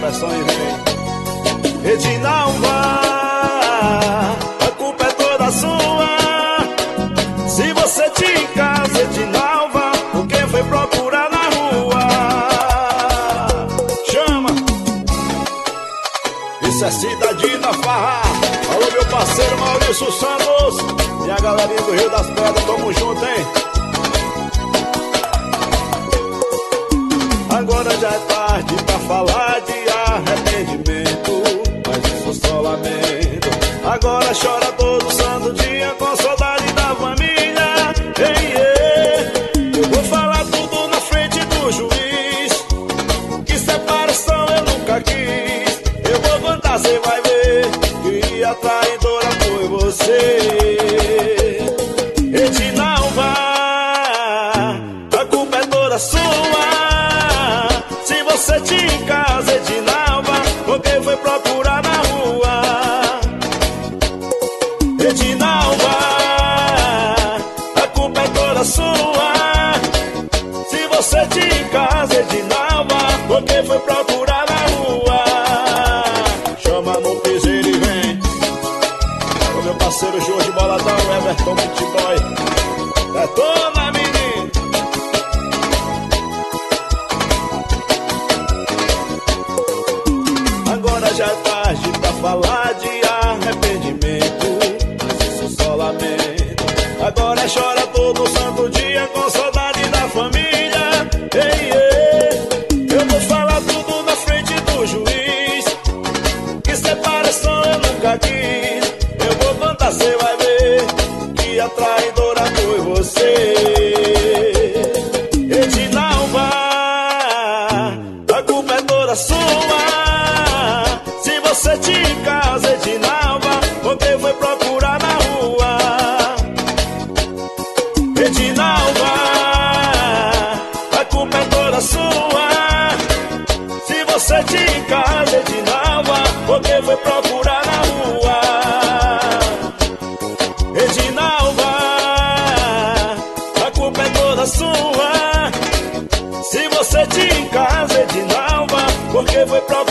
versão e vem. Edinalva, a culpa é toda sua. Se você tinha em casa, Edinalva, por que foi procurar na rua? Chama! Isso é cidadina farra. Alô, meu parceiro Maurício Santos. E a galerinha do Rio das Pedras, tamo junto, hein? Agora já é tarde pra falar de arrependimento Mas isso só lamento. Agora chora todo santo dia com saudade da família. Ei, ei, eu vou falar tudo na frente do juiz. Que separação eu nunca quis. Eu vou contar, cê vai ver Que a traidora foi você. Edinalva A culpa é toda sua. Você tinha em casa, casa, Edinalva, porque foi procurar na rua. Chama no piseiro e vem. O meu parceiro Jorge Boladão, Everton Boy. Detona, menino. já é tarde pra falar de arrependimento Mas isso só lamento Agora chora todo santo contar, cê vai ver Que a traidora foi você Edinalva A culpa é toda sua você tinha em casa, Edinalva, porque foi procurar na rua. Edinalva, a culpa é toda sua. Se você em casa, Edinalva, toda sua. Se você em casa, Edinalva, porque foi procurar